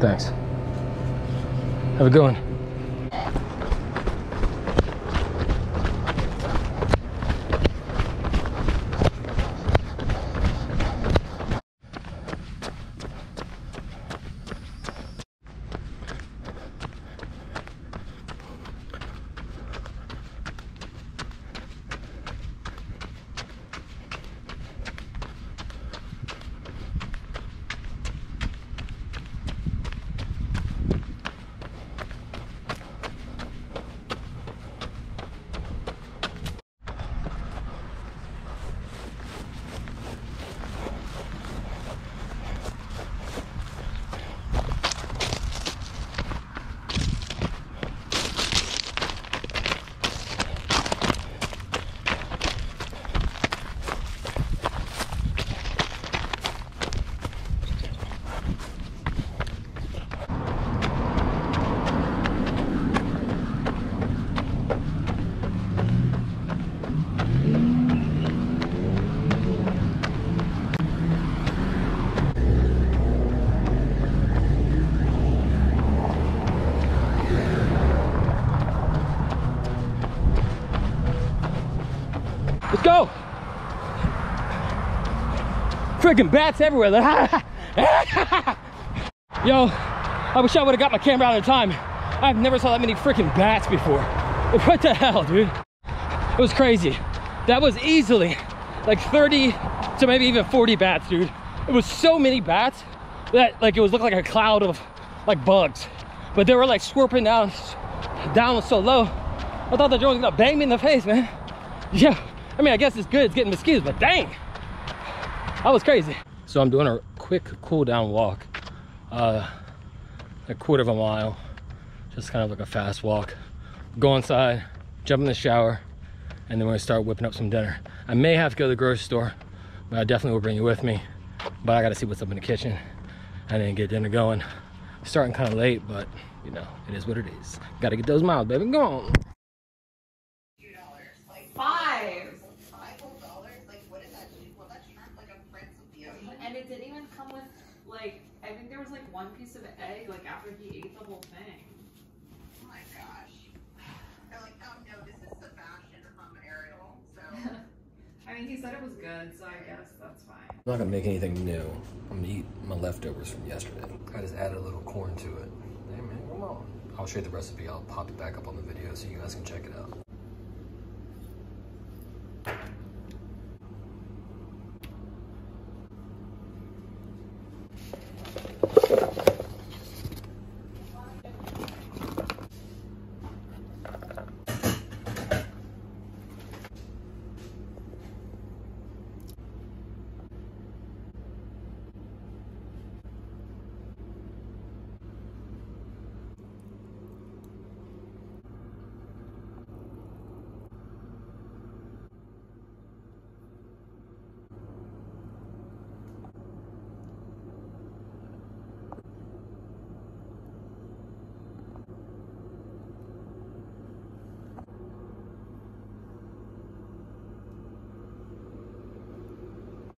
Thanks. Have a good one. Let's go. Freaking bats everywhere. Yo, I wish I would have got my camera out in time. I've never saw that many freaking bats before. What the hell, dude? It was crazy. That was easily like 30 to maybe even 40 bats, dude. It was so many bats that like it was looked like a cloud of like bugs. But they were like swooping down, down so low. I thought the drone was gonna bang me in the face, man. Yeah, I mean, I guess it's good, it's getting mosquitoes, but dang, that was crazy. So I'm doing a quick cool down walk, uh, a quarter of a mile, just kind of like a fast walk. Go inside, jump in the shower, and then we're gonna start whipping up some dinner. I may have to go to the grocery store, but I definitely will bring you with me. But I gotta see what's up in the kitchen and then get dinner going. Starting kind of late, but you know, it is what it is. Gotta get those miles, baby, go on. Five. Five whole dollars? Like, what is that? Well, that's shrimp, like a prince of the ocean. And it didn't even come with like I think there was like one piece of egg like after he ate the whole thing. Oh my gosh. They're like, oh no, this is Sebastian from Ariel. So, I mean, he said it was good, so I guess that's fine. I'm not gonna make anything new. I'm gonna eat my leftovers from yesterday. I just added a little corn to it. Hey man, come on. I'll show you the recipe. I'll pop it back up on the video so you guys can check it out.